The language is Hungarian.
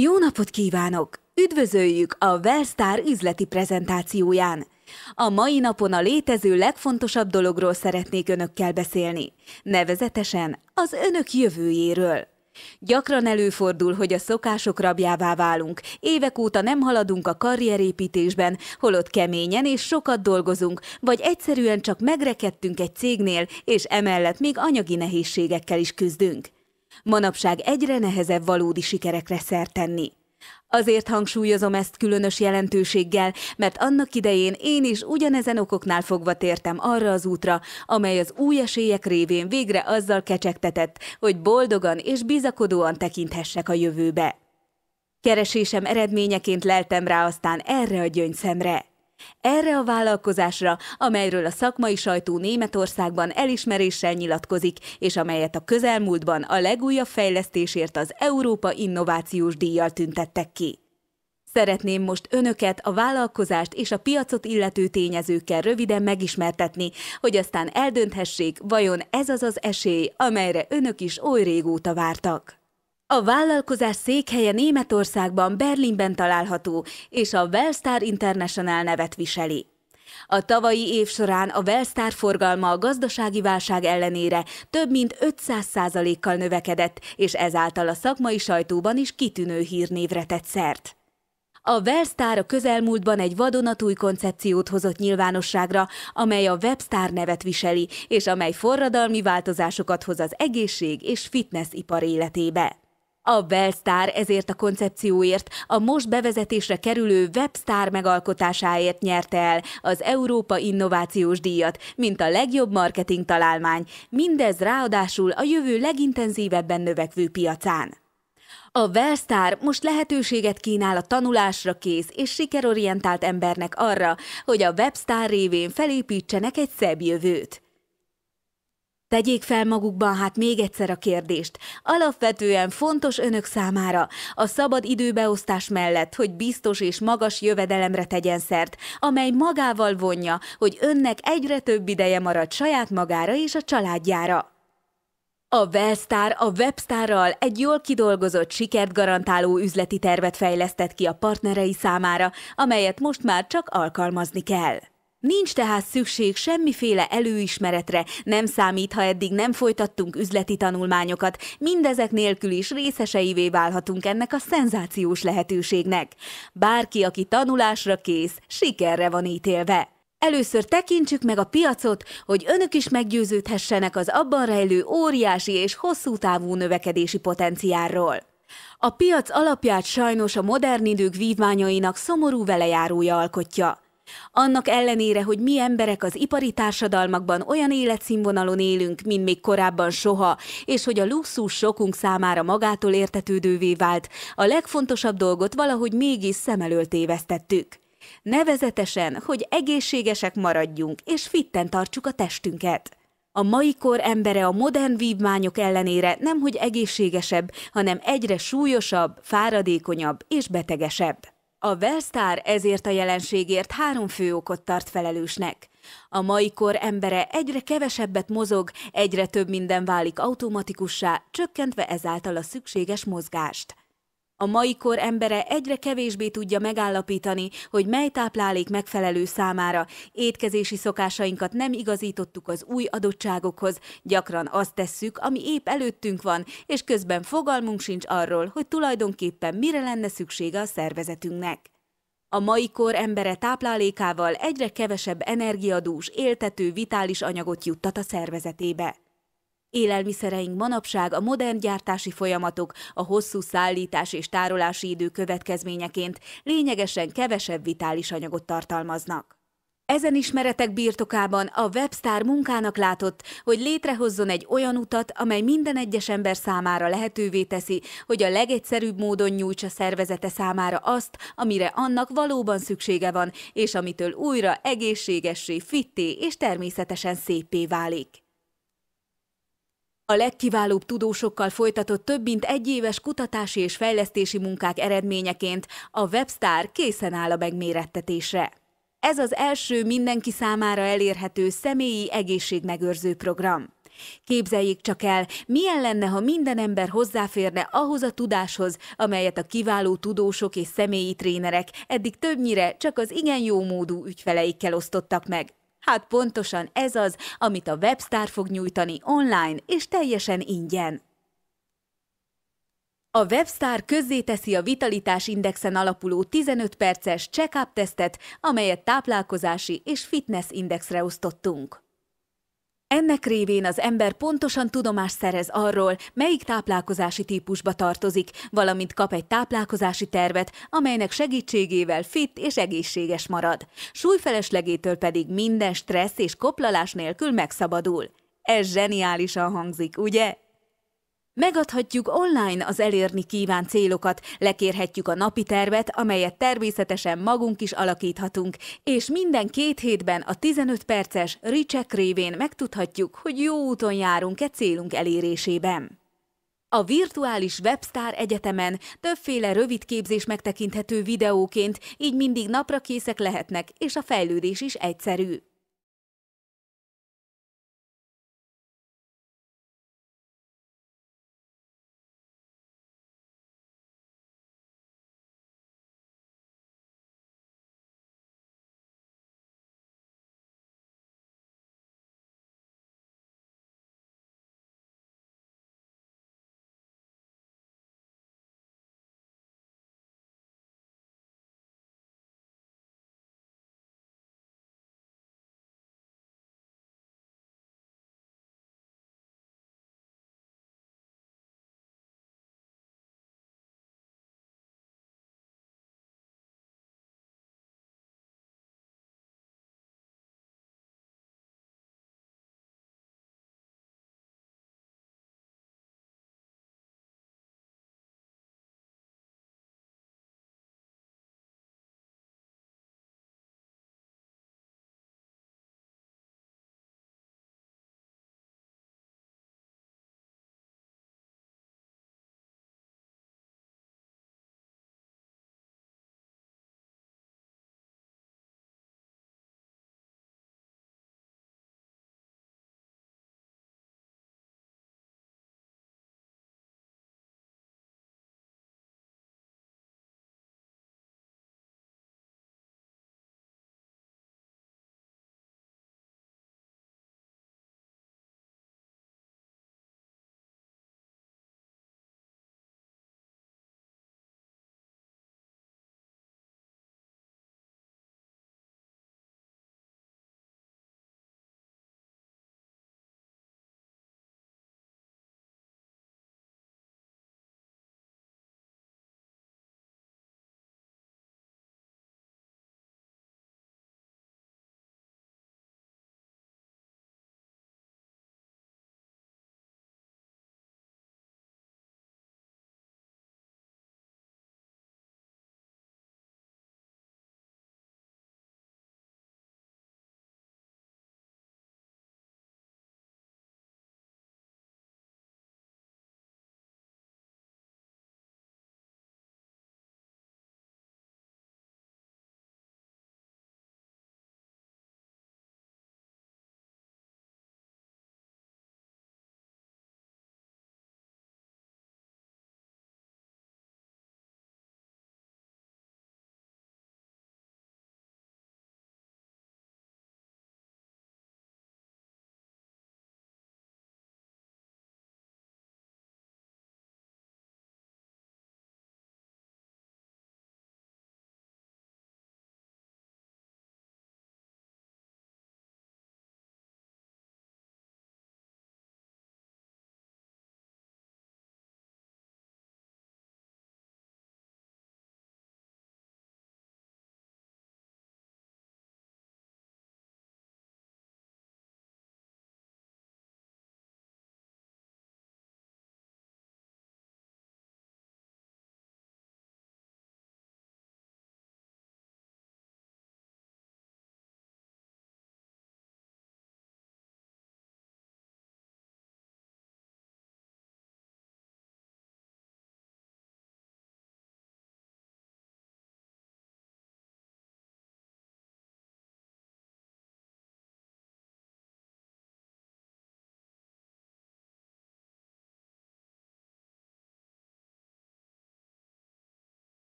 Jó napot kívánok! Üdvözöljük a Wellstar üzleti prezentációján! A mai napon a létező legfontosabb dologról szeretnék önökkel beszélni, nevezetesen az önök jövőjéről. Gyakran előfordul, hogy a szokások rabjává válunk, évek óta nem haladunk a karrierépítésben, holott keményen és sokat dolgozunk, vagy egyszerűen csak megrekedtünk egy cégnél, és emellett még anyagi nehézségekkel is küzdünk. Manapság egyre nehezebb valódi sikerekre szert tenni. Azért hangsúlyozom ezt különös jelentőséggel, mert annak idején én is ugyanezen okoknál fogva tértem arra az útra, amely az új esélyek révén végre azzal kecsegtetett, hogy boldogan és bizakodóan tekinthessek a jövőbe. Keresésem eredményeként leltem rá aztán erre a gyöngyszemre. Erre a vállalkozásra, amelyről a szakmai sajtó Németországban elismeréssel nyilatkozik, és amelyet a közelmúltban a legújabb fejlesztésért az Európa Innovációs Díjjal tüntettek ki. Szeretném most önöket, a vállalkozást és a piacot illető tényezőkkel röviden megismertetni, hogy aztán eldönthessék, vajon ez az az esély, amelyre önök is oly régóta vártak. A vállalkozás székhelye Németországban, Berlinben található, és a Wellstar International nevet viseli. A tavalyi év során a Wellstar forgalma a gazdasági válság ellenére több mint 500%-kal növekedett, és ezáltal a szakmai sajtóban is kitűnő hírnévre tett szert. A Wellstar a közelmúltban egy vadonatúj koncepciót hozott nyilvánosságra, amely a Webstar nevet viseli, és amely forradalmi változásokat hoz az egészség és fitness ipar életébe. A Wellstar ezért a koncepcióért, a most bevezetésre kerülő Webstar megalkotásáért nyerte el az Európa Innovációs Díjat, mint a legjobb marketing találmány, mindez ráadásul a jövő legintenzívebben növekvő piacán. A Wellstar most lehetőséget kínál a tanulásra kész és sikerorientált embernek arra, hogy a Webstar révén felépítsenek egy szebb jövőt. Tegyék fel magukban hát még egyszer a kérdést. Alapvetően fontos önök számára a szabad időbeosztás mellett, hogy biztos és magas jövedelemre tegyen szert, amely magával vonja, hogy önnek egyre több ideje marad saját magára és a családjára. A Wellstar a Webstarral egy jól kidolgozott, sikert garantáló üzleti tervet fejlesztett ki a partnerei számára, amelyet most már csak alkalmazni kell. Nincs tehát szükség semmiféle előismeretre, nem számít, ha eddig nem folytattunk üzleti tanulmányokat, mindezek nélkül is részeseivé válhatunk ennek a szenzációs lehetőségnek. Bárki, aki tanulásra kész, sikerre van ítélve. Először tekintsük meg a piacot, hogy önök is meggyőződhessenek az abban rejlő óriási és hosszú távú növekedési potenciálról. A piac alapját sajnos a modern idők vívmányainak szomorú velejárója alkotja. Annak ellenére, hogy mi emberek az ipari társadalmakban olyan életszínvonalon élünk, mint még korábban soha, és hogy a luxus sokunk számára magától értetődővé vált, a legfontosabb dolgot valahogy mégis szem elől tévesztettük. Nevezetesen, hogy egészségesek maradjunk, és fitten tartsuk a testünket. A mai kor embere a modern vívmányok ellenére nemhogy egészségesebb, hanem egyre súlyosabb, fáradékonyabb és betegesebb. A Wellstar ezért a jelenségért három fő okot tart felelősnek. A mai kor embere egyre kevesebbet mozog, egyre több minden válik automatikussá, csökkentve ezáltal a szükséges mozgást. A mai kor embere egyre kevésbé tudja megállapítani, hogy mely táplálék megfelelő számára, étkezési szokásainkat nem igazítottuk az új adottságokhoz, gyakran azt tesszük, ami épp előttünk van, és közben fogalmunk sincs arról, hogy tulajdonképpen mire lenne szüksége a szervezetünknek. A mai kor embere táplálékával egyre kevesebb energiadús, éltető, vitális anyagot juttat a szervezetébe. Élelmiszereink manapság a modern gyártási folyamatok, a hosszú szállítás és tárolási idő következményeként lényegesen kevesebb vitális anyagot tartalmaznak. Ezen ismeretek birtokában a Webstar munkának látott, hogy létrehozzon egy olyan utat, amely minden egyes ember számára lehetővé teszi, hogy a legegyszerűbb módon nyújtsa szervezete számára azt, amire annak valóban szüksége van, és amitől újra egészségessé, fitté és természetesen szépé válik. A legkiválóbb tudósokkal folytatott több mint egy éves kutatási és fejlesztési munkák eredményeként a Webstar készen áll a megmérettetésre. Ez az első mindenki számára elérhető személyi egészségmegőrző program. Képzeljék csak el, milyen lenne, ha minden ember hozzáférne ahhoz a tudáshoz, amelyet a kiváló tudósok és személyi trénerek eddig többnyire csak az igen jó módú ügyfeleikkel osztottak meg. Hát pontosan ez az, amit a Webstar fog nyújtani online és teljesen ingyen. A Webstar közzéteszi a Vitalitás Indexen alapuló 15 perces check-up tesztet, amelyet táplálkozási és fitness indexre osztottunk. Ennek révén az ember pontosan tudomást szerez arról, melyik táplálkozási típusba tartozik, valamint kap egy táplálkozási tervet, amelynek segítségével fit és egészséges marad. Súlyfeleslegétől pedig minden stressz és koplalás nélkül megszabadul. Ez zseniálisan hangzik, ugye? Megadhatjuk online az elérni kíván célokat, lekérhetjük a napi tervet, amelyet természetesen magunk is alakíthatunk, és minden két hétben a 15 perces recheck révén megtudhatjuk, hogy jó úton járunk e célunk elérésében. A virtuális Webstar Egyetemen többféle rövid képzés megtekinthető videóként, így mindig napra készek lehetnek, és a fejlődés is egyszerű.